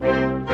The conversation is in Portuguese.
Música